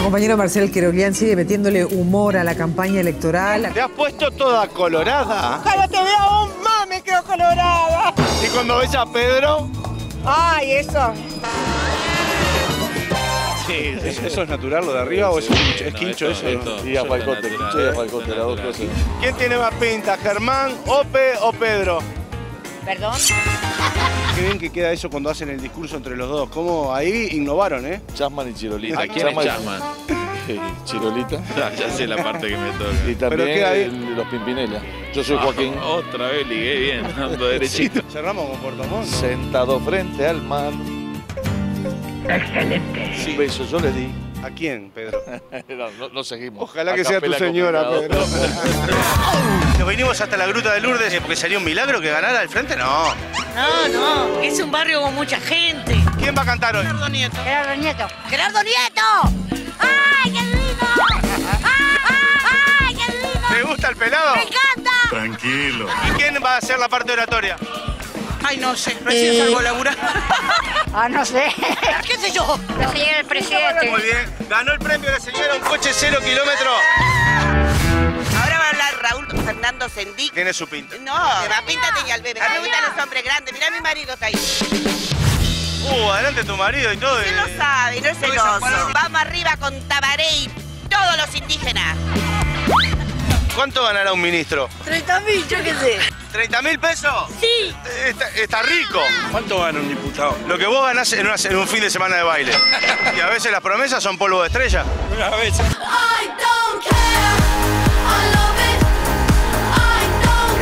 Nuestro compañero Marcel Queroglián sigue metiéndole humor a la campaña electoral. ¿Te has puesto toda colorada? Cada te veo aún más me quedo colorada. ¿Y cuando ves a Pedro? Ay, eso. Sí, ¿eso es natural lo de arriba o es, quincho, es quincho eso? Y a Falcote, quincho y a Falcote, las dos cosas. ¿Quién tiene más pinta, Germán, Ope o Pedro? ¿Perdón? Qué bien que queda eso cuando hacen el discurso entre los dos. ¿Cómo ahí innovaron, eh? Chasman y Chirolita. ¿A quién es Chasman? Sí, Chirolita. Ya, ya sé la parte que me toca. Y también queda ahí- el- los Pimpinela. Yo soy Ah, Joaquín. otra vez ligué bien, ando derechito. Cerramos con Puerto Montt. Sentado frente al mar. Excelente. Un beso yo le di. ¿A quién, Pedro? no, no- no seguimos. Ojalá que sea tu señora, Pedro. Nos vinimos hasta la Gruta de Lourdes porque sería un milagro que ganara al frente. No. No, no, es un barrio con mucha gente. ¿Quién va a cantar hoy? Gerardo Nieto. Gerardo Nieto. ¡Gerardo Nieto! ¡Ay, qué lindo! ¡Ay, qué lindo! ¿Te gusta el pelado? ¡Me encanta! Tranquilo. ¿Y quién va a hacer la parte oratoria? Ay, no sé, recién salgo a laburar. Ah, no sé. ¿Qué sé yo? La señora del presidente. Muy bien. Ganó el premio la señora un coche cero kilómetros. Ahora va a hablar Raúl Fernando Sendic. Tiene su pinta. No, la pinta tenía al bebé. A mí me gustan los hombres grandes. Mirá mi marido está ahí. Uh, adelante tu marido y todo. ¿Quién y- lo sabe? No es celoso. Vamos arriba con Tabaré y todos los indígenas. ¿Cuánto ganará un ministro? 30 mil, yo qué sé. ¿30 mil pesos? Sí. Está, está rico. ¿Cuánto gana un diputado? Lo que vos ganás en, una- en un fin de semana de baile. Y a veces las promesas son polvo de estrella. Una vez.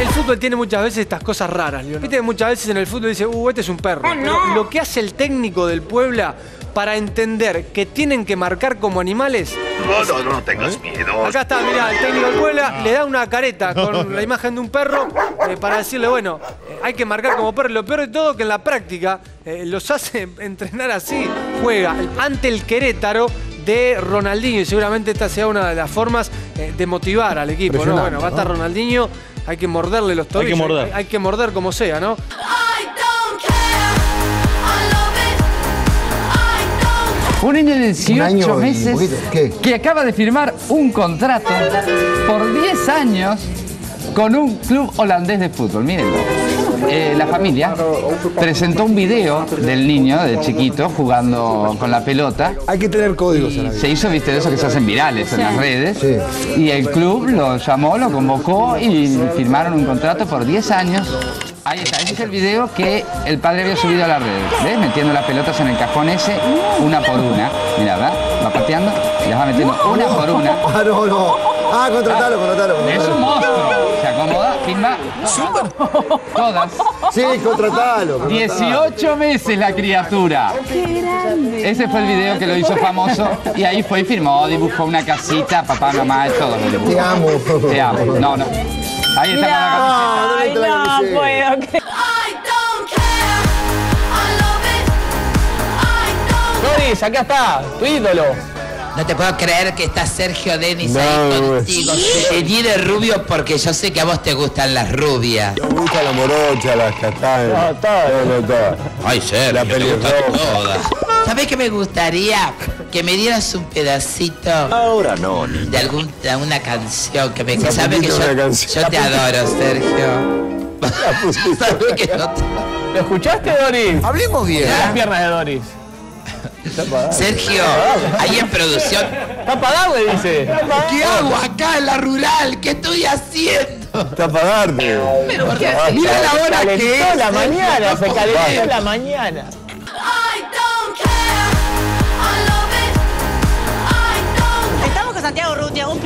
El fútbol tiene muchas veces estas cosas raras, Leonardo. Viste muchas veces en el fútbol dice, uh, este es un perro. Pero lo que hace el técnico del Puebla para entender que tienen que marcar como animales. No, no, no tengas miedo. Acá está, mirá, el técnico del Puebla le da una careta con la imagen de un perro eh, para decirle, bueno, eh, hay que marcar como perro. Lo peor de todo que en la práctica eh, los hace entrenar así. Juega ante el Querétaro de Ronaldinho y seguramente esta sea una de las formas eh, de motivar al equipo, ¿no? Bueno, va a estar Ronaldinho, hay que morderle los tobillos. morder. Hay, hay que morder como sea, ¿no? Un niño de 18 meses que acaba de firmar un contrato por 10 años con un club holandés de fútbol. Mírenlo. Eh, la familia presentó un video del niño, del chiquito, jugando con la pelota. Hay que tener códigos en la vida. Se hizo, viste, de esos que se hacen virales en las redes. Y el club lo llamó, lo convocó y firmaron un contrato por 10 años. Ahí está, ese es el video que el padre había subido a las redes. ¿Ves? Metiendo las pelotas en el cajón ese, una por una. Mira, ¿verdad? Va pateando y las va metiendo una por una. Ah, no, no. Ah, contratalo, contratalo. Es un monstruo. Se acomoda, firma. Todas. Sí, contratalo. contratalo. 18 meses la criatura. Ese fue el video que lo hizo famoso y ahí fue y firmó, dibujó una casita, papá, mamá, todo. Te amo. Te amo. No, no. Ahí está con la camiseta. ¿dónde está la camiseta? Doris, acá está, tu ídolo. No te puedo creer que está Sergio Denis No, ahí contigo. Teñí de rubio porque yo sé que a vos te gustan las rubias. Me gusta la morocha, las castañas. No, todas. No, no, todas. Ay, Sergio, La te gustan pelirroja. todas. ¿Sabés qué me gustaría? Que me dieras un pedacito Ahora no, de algún, de una canción que me... Un ¿Sabes que yo, yo te adoro, Sergio? ¿Sabes que no te- ¿Lo escuchaste, Doris? Hablemos bien. Las piernas de Doris. Sergio, ahí en producción... Está pagado, dice. ¿Qué hago acá en la rural? ¿Qué estoy haciendo? Está para darte. Mira la hora que es. la mañana, se calentó la mañana.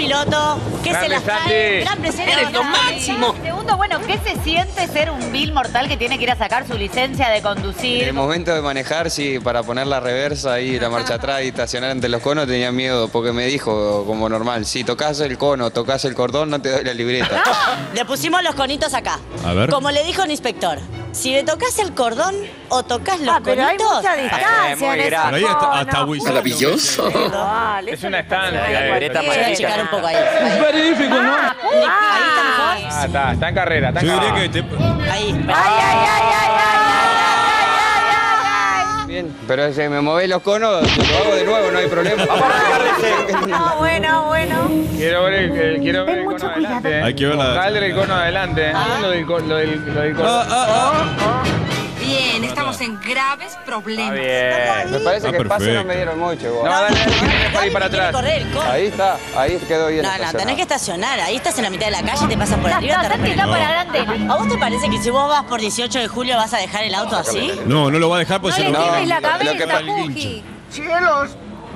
Piloto que se las trae. Gran presencia. Eres lo máximo. Segundo, bueno, ¿qué se siente ser un vil mortal que tiene que ir a sacar su licencia de En el conducir? momento de manejar, sí, para poner la reversa y la marcha atrás y estacionar ante los conos tenía miedo porque me dijo como normal, si tocas el cono, tocas el cordón, no te doy la libreta. Le pusimos los conitos acá. A ver. Como le dijo el inspector, si le tocas el cordón o tocas los ah, pero conitos, hay mucha distancia. Eh, en ahí hasta, hasta maravilloso. es una estancia. Eh, Voy a checar un poco ahí. Es magnífico, ¿no? Ah, ahí está. Ah, está, está en carrera. Está en carrera. Ahí. Ay, ay, ay, ay, ay. Bien. Pero si me moví los conos, lo hago de nuevo, no hay problema. Vamos a No, bueno, bueno. Quiero ver el, el quiero ver el cono adelante. Eh. Hay que ver la... Dale el cono ah. adelante. Eh. Lo del ah, cono. Ah, graves problemas. Bien. Me parece Ah, que pase no me dieron mucho. igual. No, dale, dale, para atrás. el. Ahí está, ahí quedó bien No, no, tenés que estacionar. Ahí estás en la mitad de la calle y te pasan por No, arriba. no, te está el- por adelante. ¿A vos te parece que si vos vas por 18 de julio vas a dejar el auto así? No, no lo va a dejar No porque se lo tiembles la cabeza, Puji.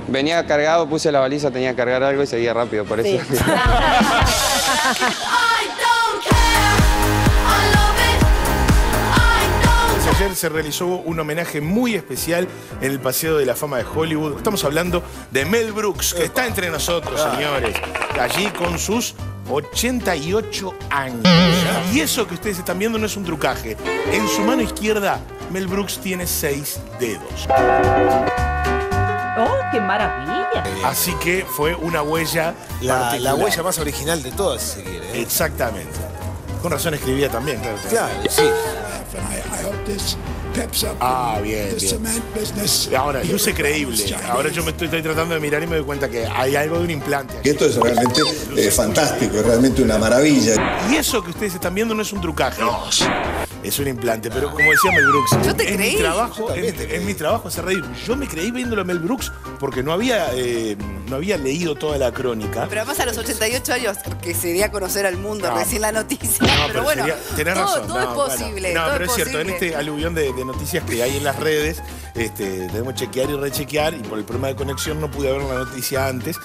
Venía cargado, puse la baliza, tenía que cargar algo y seguía rápido, por eso. Ayer se realizó un homenaje muy especial en el Paseo de la Fama de Hollywood. Estamos hablando de Mel Brooks, que está entre nosotros, señores. Allí con sus 88 años. Y eso que ustedes están viendo no es un trucaje. En su mano izquierda, Mel Brooks tiene seis dedos. ¡Oh, qué maravilla! Así que fue una huella La, la particular. huella más original de todas, si se quiere. ¿eh? Exactamente. Con razón escribía también, claro. Claro, sí. Ah, bien, bien. Ahora, luce creíble. Ahora yo me estoy, estoy tratando de mirar y me doy cuenta que hay algo de un implante. aquí. Esto es realmente eh, fantástico, es realmente una maravilla. Y eso que ustedes están viendo no es un trucaje. Es un implante, pero como decía Mel Brooks, Yo te en creí. mi trabajo, en, en mi trabajo hace reír. Yo me creí viéndolo a Mel Brooks porque no había, eh, no había leído toda la crónica. Pero además a los 88 años, que se dio a conocer al mundo No. recién la noticia. No, pero, pero bueno, sería- tenés todo, razón. todo no, es bueno. posible. No, todo pero es cierto, en posible. este aluvión de, de noticias que hay en las redes, este, debemos chequear y rechequear, y por el problema de conexión no pude ver la noticia antes.